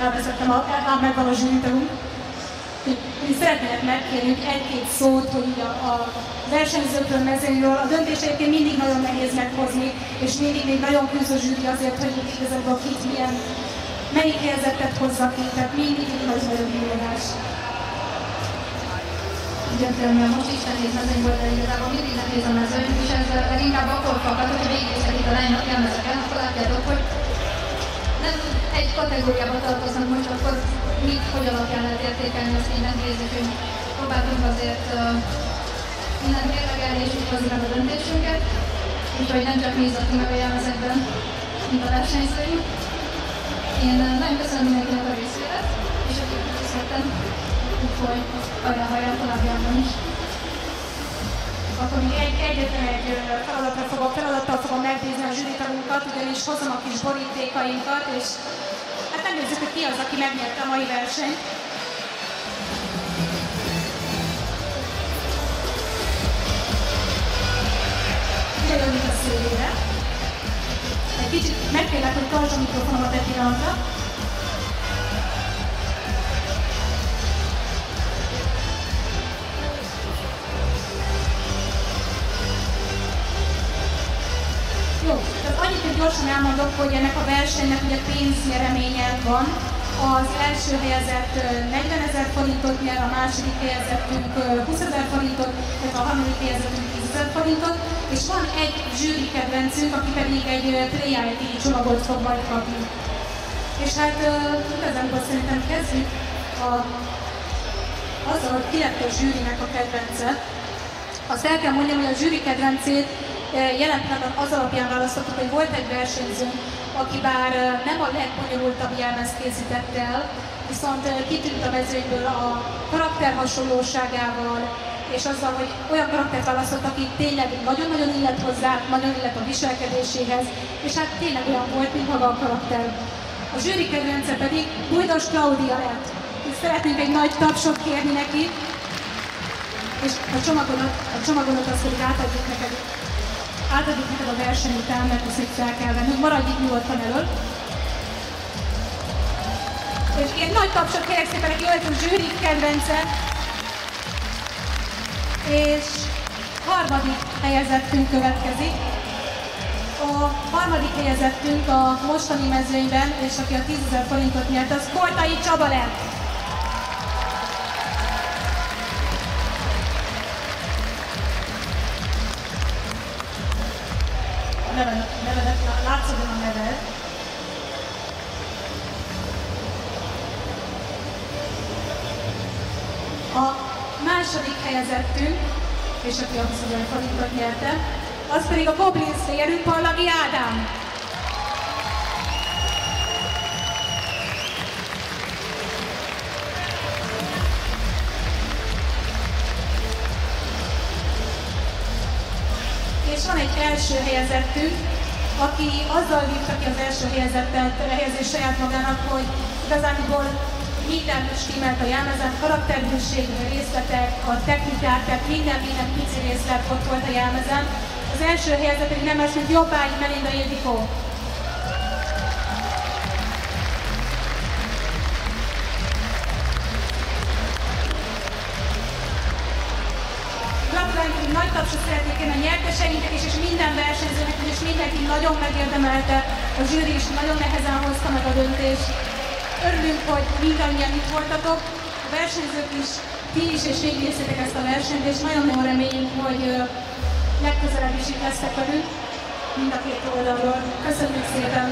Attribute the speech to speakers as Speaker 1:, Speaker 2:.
Speaker 1: a, a, megvan a zsűritagunk. Én szeretnék megkérni egy-két szót, hogy a, a versenyzőkről, mezőnyről, a döntés egyébként mindig nagyon nehéz meghozni, és mindig még nagyon küzd a zsűri azért, hogy igazából kit milyen, melyik helyzetet hozza ki, tehát mindig egy nagyon kihívás.
Speaker 2: Egyértelműen most is nehéz mezőny volt, de igazából mindig nehéz a mezőny, és ez leginkább akkor fakad, hogy végignézek itt a lányok jelmezeken, akkor látjátok, kategóriába tartoznak most, akkor mit, hogy alapján lehet értékelni, azt minden nézzük, hogy próbáltunk azért mindent mérlegelni és úgy hozni a döntésünket, úgyhogy nem csak mi izzadtunk meg a jelmezekben, mint a versenyzőink. Én nagyon köszönöm mindenkinek a részvételt, és akik köszönöm, úgyhogy hajrá, hajrá, továbbiakban is
Speaker 1: akkor még egy, egyetlen egy feladatra fogom, feladattal fogom megbízni a zsűritagunkat, ugyanis hozom a kis borítékainkat, és megnézzük, hogy ki az, aki megnyerte a mai versenyt. Jön a szélére. Egy kicsit megkérlek, hogy tartsd a mikrofonomat egy pillanatra. Gyorsan elmondok, hogy ennek a versenynek ugye pénznyereménye van. Az első helyezett 40 ezer forintot nyer, a második helyezettünk 20 ezer forintot, illetve a harmadik helyezettünk 10 ezer forintot, és van egy zsűri kedvencünk, aki pedig egy ID csomagot fog majd kapni. És hát igazából szerintem kezdjük a, azzal, hogy ki lett a zsűrinek a kedvence. Azt el kell mondjam, hogy a zsűri kedvencét jelen pillanatban az alapján választottuk, hogy volt egy versenyző, aki bár nem a legbonyolultabb jelmezt készített el, viszont kitűnt a mezőnyből a karakter hasonlóságával, és azzal, hogy olyan karaktert választott, aki tényleg nagyon-nagyon illet hozzá, nagyon illet a viselkedéséhez, és hát tényleg olyan volt, mint maga a karakter. A zsűri kedvence pedig Bújdos Claudia lett. Szeretnénk egy nagy tapsot kérni neki, és a csomagodat, a csomagodat azt pedig átadjuk neked átadjuk neked a verseny után, mert azt itt fel kell venni. Maradj itt nyugodtan elől. És én nagy tapsot kérek szépen, aki jöhet a zsűri kedvence. És harmadik helyezettünk következik. A harmadik helyezettünk a mostani mezőnyben, és aki a 10 forintot nyert, az Kortai Csaba lett. A második helyezettünk, és aki a 20 forintot nyerte, az pedig a Goblin Slayer Pallagi Ádám. Első helyezettünk, aki azzal vívta ki az első helyezettet, helyezés saját magának, hogy igazából minden stimmelt a jelmezen, karakterbőség, a részletek, a technikák, tehát minden, minden pici részlet ott volt a jelmezen. Az első helyezet pedig nem más, mint Jobbágy Melinda Ildikó. Gratulálni, nagy tapsot szeretnék kérni a nyerteseinknek is, és minden versenyzőnek, és mindenki nagyon megérdemelte, a zsűri is nagyon nehezen hozta meg a döntést. Örülünk, hogy mindannyian itt voltatok, a versenyzők is, ti is, és végignéztétek ezt a versenyt, és nagyon-nagyon reméljük, hogy legközelebb is itt lesztek velünk, mind a két oldalról. Köszönjük szépen!